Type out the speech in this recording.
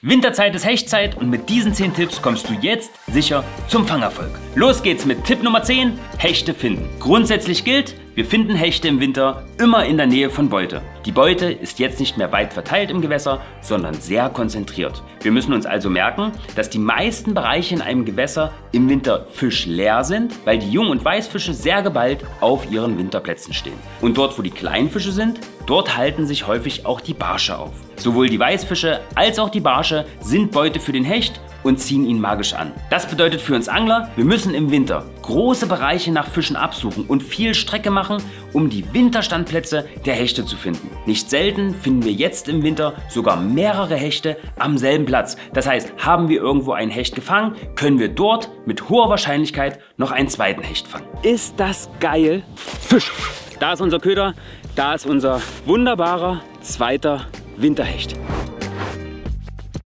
Winterzeit ist Hechtzeit und mit diesen 10 Tipps kommst du jetzt sicher zum Fangerfolg. Los geht's mit Tipp Nummer 10, Hechte finden. Grundsätzlich gilt, wir finden Hechte im Winter immer in der Nähe von Beute. Die Beute ist jetzt nicht mehr weit verteilt im Gewässer, sondern sehr konzentriert. Wir müssen uns also merken, dass die meisten Bereiche in einem Gewässer im Winter fischleer sind, weil die Jung- und Weißfische sehr geballt auf ihren Winterplätzen stehen. Und dort, wo die Kleinfische sind, dort halten sich häufig auch die Barsche auf. Sowohl die Weißfische als auch die Barsche sind Beute für den Hecht und ziehen ihn magisch an. Das bedeutet für uns Angler, wir müssen im Winter große Bereiche nach Fischen absuchen und viel Strecke machen, um die Winterstandplätze der Hechte zu finden. Nicht selten finden wir jetzt im Winter sogar mehrere Hechte am selben Platz. Das heißt, haben wir irgendwo einen Hecht gefangen, können wir dort mit hoher Wahrscheinlichkeit noch einen zweiten Hecht fangen. Ist das geil? Fisch! Da ist unser Köder, da ist unser wunderbarer zweiter Winterhecht.